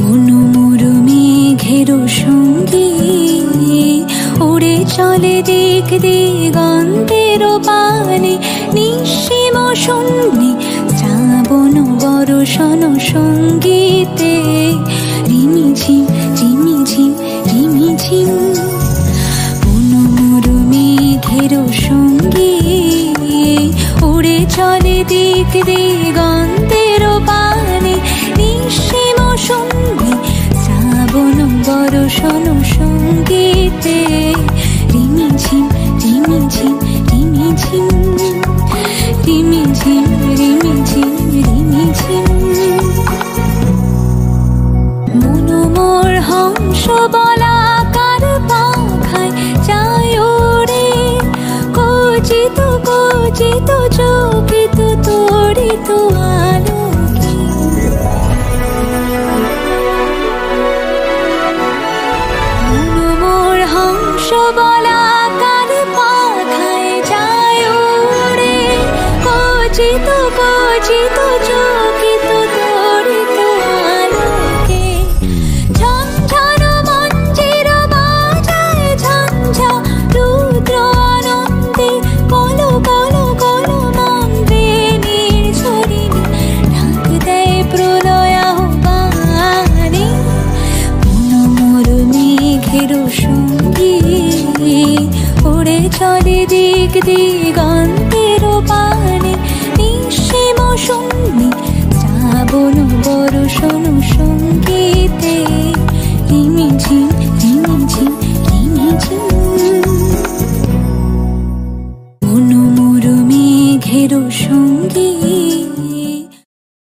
মনোমরমে ঘেরো সঙ্গী উড়ে চলে দিক দিগন্তের পানে। নিঃসীম শূন্যে শ্রাবণ বরষণ সঙ্গীতে। রিমিঝিম রিমিঝিম রিমিঝিম মনোমরমে ঘেরো সঙ্গী উড়ে চলে দিক দিগন্তের পানে। বরষণ সঙ্গীতে। রিমি ঝিম রিমি ঝিম রিমি ঝিম। রিমি ঝিম রিমি ঝিম রিমি ঝিম। মনোমোর হংস বলাকার হংস বলাকার পাখায় যায় উড়ে কচিত দিক দিগন্তের পানে নিঃসীম শূন্যে শ্রাবণ বরষণ সঙ্গীতে। ঝিম মুরু ঝিম মনোমর সঙ্গী